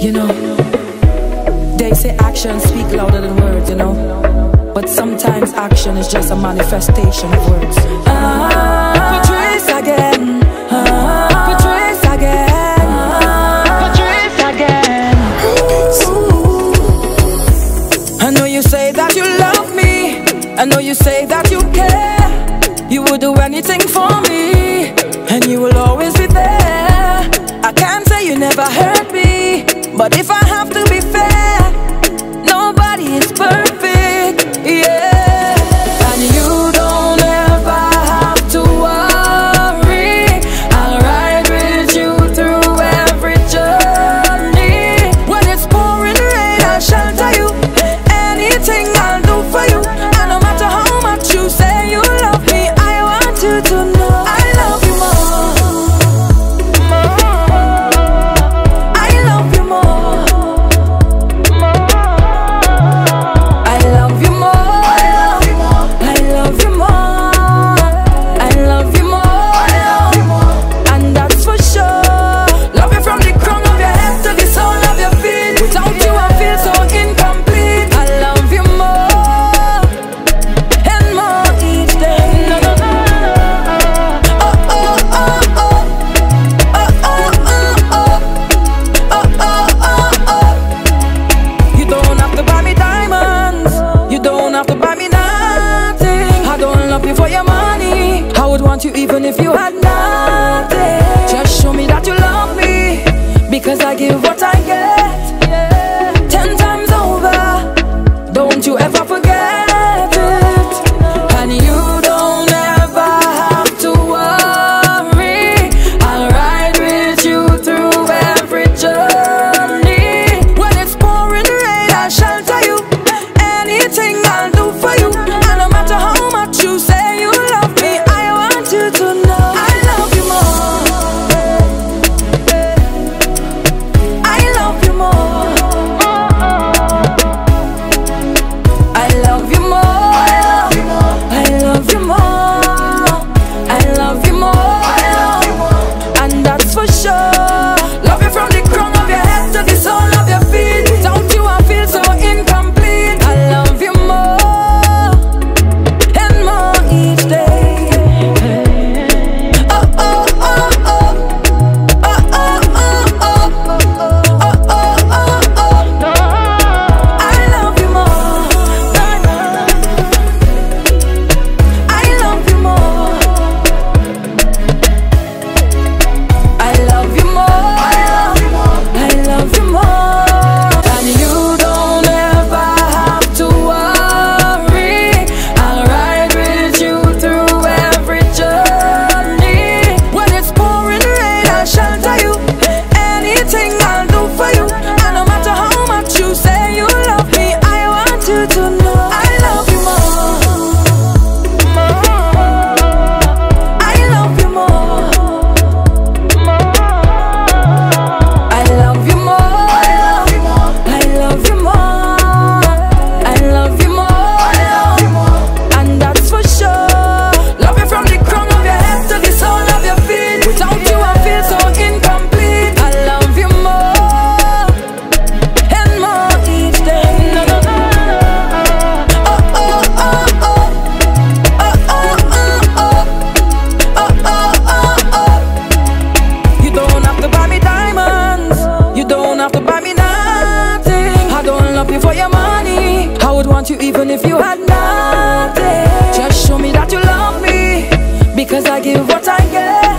You know, they say actions speak louder than words, you know. But sometimes action is just a manifestation of words. Ah, Patrice again. Ah, Patrice again. Ah, Patrice again. I know you say that you love me. I know you say that you care. You would do anything for me. And you will always you even if you had nothing. you for your money. I would want you even if you had nothing. Just show me that you love me Because I give what I get.